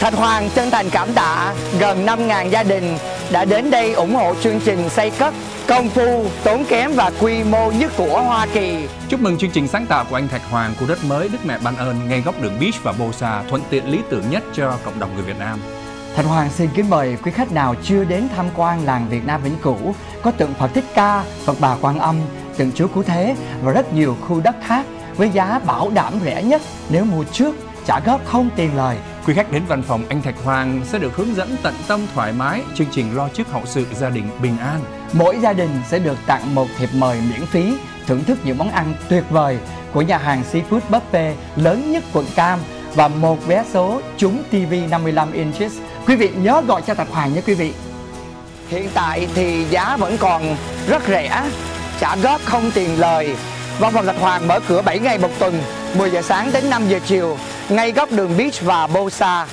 Thạch Hoàng chân thành cảm tạ gần 5.000 gia đình đã đến đây ủng hộ chương trình xây cất công phu, tốn kém và quy mô nhất của Hoa Kỳ. Chúc mừng chương trình sáng tạo của anh Thạch Hoàng, khu đất mới Đức Mẹ Ban ơn ngay góc đường Beach và Bosa, thuận tiện lý tưởng nhất cho cộng đồng người Việt Nam. Thạch Hoàng xin kính mời quý khách nào chưa đến tham quan làng Việt Nam Vĩnh Cửu có tượng Phật Thích Ca, Phật Bà Quan Âm, tượng Chúa Cứu Thế và rất nhiều khu đất khác với giá bảo đảm rẻ nhất nếu mua trước trả góp không tiền lời. Quý khách đến văn phòng anh Thạch Hoàng sẽ được hướng dẫn tận tâm thoải mái chương trình lo trước hậu sự gia đình bình an. Mỗi gia đình sẽ được tặng một thiệp mời miễn phí thưởng thức những món ăn tuyệt vời của nhà hàng Seafood Buffet lớn nhất quận Cam và một vé số trúng TV 55 inches. Quý vị nhớ gọi cho Thạch Hoàng nhé quý vị. Hiện tại thì giá vẫn còn rất rẻ, trả góp không tiền lời. Văn phòng Thạch Hoàng mở cửa 7 ngày một tuần, 10 giờ sáng đến 5 giờ chiều, ngay góc đường Beach và Bosa.